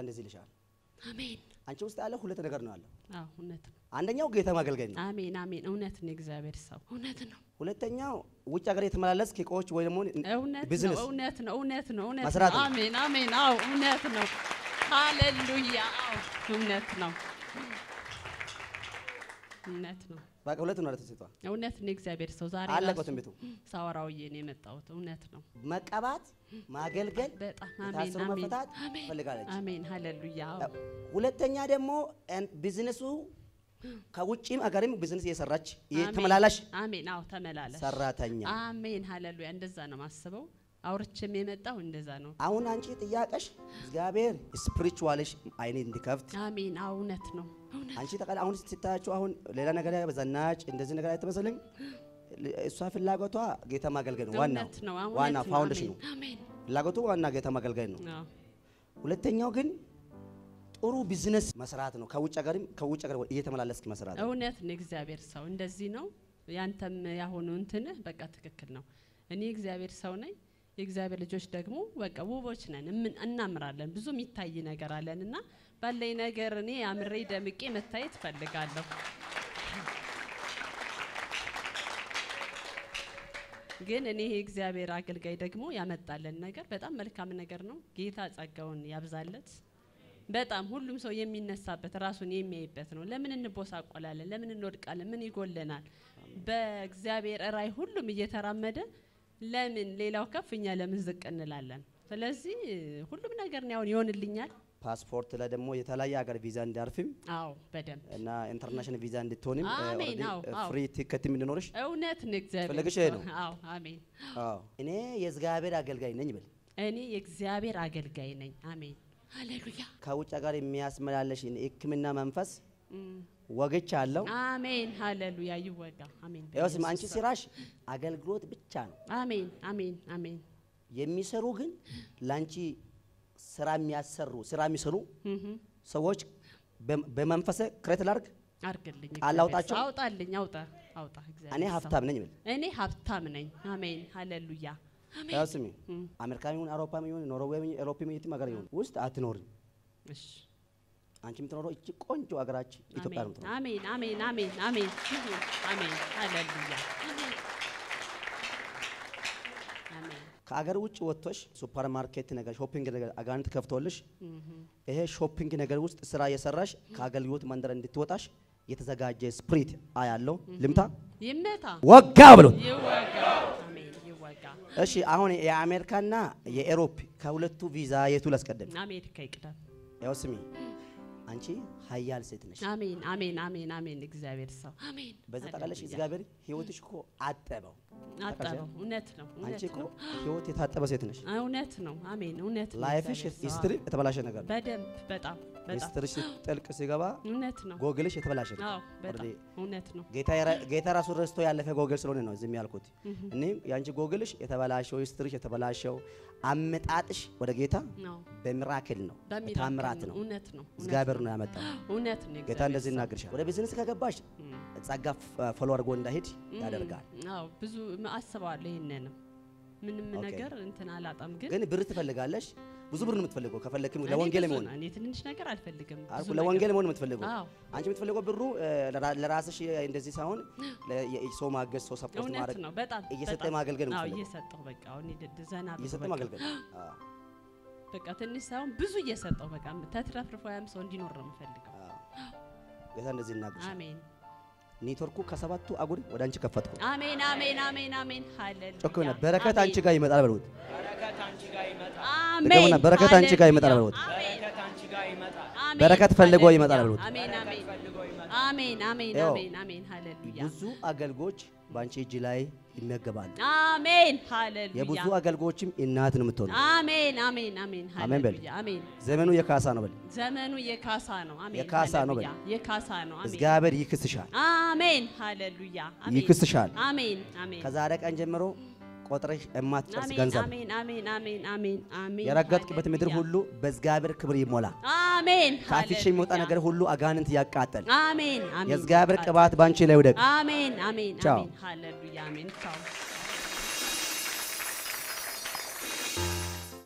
እንደዚህ ይልሻል። አሜን። አንቺ ውስጥ ያለ ሁለት ነገር ነው ያለው። አዎ እውነት ነው። አንደኛው ጌታ ማገልገል ነው። አሜን አሜን። እውነት ነው። እግዚአብሔር ሰው እውነት ነው። ሁለተኛው ውጭ ሀገር የተመላለስ እቃዎች ወይ ደግሞ እውነት ነው። ቢዝነስ እውነት ነው። እውነት ነው። እውነት መስራት ነው። አሜን አሜን። አዎ እውነት ነው። ሃሌሉያ። አዎ እውነት ነው። እውነት ነው። በቃ ሁለት ነው ማለት ሴቷ እውነት ነው። እግዚአብሔር ሰው ዛሬ አለቀ ራሱ ትንቢቱ። ሳወራውዬ ነው የመጣሁት። እውነት ነው። መቀባት ማገልገል በጣም አሜን መፈታት አሜን ትፈልጋለች። አሜን። ሃሌሉያ። ሁለተኛ ደግሞ ቢዝነሱ ከውጭም አገርም ቢዝነስ እየሰራች አሜን። የተመላላሽ አሜን። አዎ ተመላለሽ። ሰራተኛ። አሜን ሃሌሉያ። እንደዛ ነው ማስበው። አውርቼም የመጣው እንደዛ ነው። አሁን አንቺ ጥያቄሽ እግዚአብሔር ስፒሪቹዋልሽ አይኔ እንዲከፍት አሜን። እውነት ነው። አንቺ ጠቃላ አሁን ስታያችሁ አሁን ሌላ ነገር በዘናጭ እንደዚህ ነገር አይተመሰለኝ። እሷ ፍላጎቷ ጌታ ማገልገል ነው። ዋናው ዋና እውነት ነው። ፍላጎቱ ዋና ጌታ ማገልገል ነው። ሁለተኛው ግን ጥሩ ቢዝነስ መስራት ነው። ከውጭ ሀገርም ከውጭ ሀገር እየተመላለስክ መስራት ነው። እውነት ነው። እግዚአብሔር ሰው እንደዚህ ነው። ያንተም ያሁኑ እንትንህ በቃ ትክክል ነው። እኔ እግዚአብሔር ሰው ነኝ። የእግዚአብሔር ልጆች ደግሞ በቃ ውቦች ነን፣ እናምራለን። ብዙ የሚታይ ነገር አለን እና ባለኝ ነገር እኔ አምሬ ደምቄ መታየት ፈልጋለሁ። ግን እኔ ይሄ እግዚአብሔር አገልጋይ ደግሞ ያመጣለን ነገር በጣም መልካም ነገር ነው። ጌታ ጸጋውን ያብዛለት። በጣም ሁሉም ሰው የሚነሳበት ራሱን የሚያይበት ነው። ለምን እንቦሳቆላለን? ለምን እንወድቃለን? ምን ይጎለናል? በእግዚአብሔር ራእይ ሁሉም እየተራመደ ለምን ሌላው ከፍ እኛ ለምን ዝቅ እንላለን? ስለዚህ ሁሉም ነገር ነው ይሆንልኛል። ፓስፖርት ላይ ደግሞ የተለያየ ሀገር ቪዛ እንዲያርፍም አዎ በደንብ እና international ቪዛ እንድትሆንም ፍሪ ቲኬትም እንዲኖርሽ እውነት ነው እግዚአብሔር ፈለግሽ ነው። አዎ አሜን። አዎ እኔ የእግዚአብሔር አገልጋይ ነኝ ብል እኔ የእግዚአብሔር አገልጋይ ነኝ። አሜን ሃሌሉያ። ከውጭ ሀገር የሚያስመላለሽ ሕክምና መንፈስ ወግቻ አለው። አሜን ሃሌሉያ። ይወጋ። አሜን ይኸው ስም አንቺ ስራሽ አገልግሎት ብቻ ነው። አሜን አሜን አሜን። የሚሰሩ ግን ላንቺ ስራ የሚያሰሩ ስራ የሚሰሩ ሰዎች በ- በመንፈሰ create ላርግ አርግልኝ? ሰው። አውጣልኝ አውጣ አውጣ እግዚአብሔር እኔ ሀብታም ነኝ ብል እኔ ሀብታም ነኝ። አሜን ሃሌሉያ አሜን። ያው ስሚ አሜሪካም ይሁን አውሮፓም ይሁን ኖርዌይም ይሁን Europe ም የትም ሀገር ይሁን ውስጥ አትኖርም። እሺ አንቺ የምትኖረው እቺ ቆንጆ ሀገራችን ኢትዮጵያ ነው አሜን አሜን አሜን አሜን። አሜን። ሃሌሉያ። ከአገር ውጭ ወጥቶሽ ሱፐር ማርኬት ነገር shopping ነገር አጋንንት ከፍቶልሽ ይሄ shopping ነገር ውስጥ ስራ የሰራሽ ከአገልግሎት መንደር እንድትወጣሽ የተዘጋጀ spirit አያለው ልምታ? ይመታ። ወጋ ይወጋ። እሺ አሁን የአሜሪካና የ Europe ከሁለቱ ቪዛ የቱ ላስቀድም? አሜሪካ ይቅደም። ያው ስሚ አንቺ ሀያል ሴት ነሽ። አሜን አሜን አሜን አሜን እግዚአብሔር ሰው አሜን በዛ ሃሌሉያ። እግዚአብሔር ህይወትሽ እኮ አጠበው። አጠበው እውነት ነው አንቺ እኮ ህይወት የታጠበ ሴት ነሽ። እውነት ነው አሜን እውነት ነው life ሽ history የተበላሸ ነገር ነው። በደንብ በጣም history ሽ ጥልቅ ሲገባ እውነት ነው ጎግልሽ የተበላሸ ነው። አዎ በጣም እውነት ነው ጌታ ራሱ ረስቶ ያለፈ ጎግል ስለሆነ ነው ዝም ያልኩት። እኔም የአንቺ ጎግልሽ የተበላሸው history ሽ የተበላሸው አመጣጥሽ ወደ ጌታ በ miracle ነው፣ በታምራት ነው። እውነት ነው እውነት እግዚአብሔር ነው ያመጣው። ጌታ እንደዚህ ይናገርሻል። ወደ ቢዝነስ ከገባሽ ጸጋ follow አድርጎ እንዳሄድ ያደርጋል። አዎ ብዙ አስባለሁ ይሄንንም። ምንም ነገር እንትን አላጣም ግን ግን ብር ትፈልጋለሽ። ብዙ ብር ነው የምትፈልገው። ከፈለክም? ለወንጌል ነው። እኔ ትንሽ ነገር አልፈልግም። አልኩ ለወንጌል መሆን የምትፈልገው? አንቺ የምትፈልገው ብሩ ለራስሽ እንደዚህ ሳይሆን ሰው ማገዝ ሰው support ማድረግ ነው። በጣም እየሰጠ ማገልገል ነው አዎ እየሰጠው በቃ አሁን ዘና እየሰጠ በቃ ማገልገል በቃ ትንሽ ሳይሆን ብዙ እየሰጠው በቃ። ተትረፍርፎ ያም ሰው እንዲኖር ነው የምፈልገው። ጌታ እንደዚህ ይናገርሻል። አሜን ኔትወርኩ ከሰባቱ አጉር ወደ አንቺ ከፈትኩ። አሜን አሜን አሜን አሜን። ሃሌሉያ። ጮክ ብለህ በረከት አንቺ ጋር ይመጣል በሉት። አሜን። ድገሙና በረከት አንቺ ጋር ይመጣል በሉት። አሜን በረከት ፈልጎ ይመጣል በሉት። አሜን አሜን። አሜን አሜን አሜን አሜን። ሃሌሉያ። ብዙ አገልጎች በአንቺ እጅ ላይ ይመገባሉ። አሜን ሃሌሉያ የብዙ አገልጎችም እናት ነው የምትሆነው። አሜን አሜን አሜን አሜን በል። አሜን ዘመኑ የካሳ ነው በል። ዘመኑ የካሳ ነው አሜን የካሳ ነው በል። የካሳ ነው አሜን እግዚአብሔር ይክስሻል፣ አሜን ሃሌሉያ ይክስሻል። አሜን አሜን ከዛሬ ቀን ጀምሮ ቆጥረሽ የማትጨርስ ገንዘብ የረገጥክበት ምድር ሁሉ በእግዚአብሔር ክብር ይሞላ። አሜን ካፊሽ የሚወጣ ነገር ሁሉ አጋንንት ያቃጠል። አሜን የእግዚአብሔር ቅባት ባንቺ ላይ ውደቅ። አሜን አሜን አሜን። ሃሌሉያ አሜን። ቻው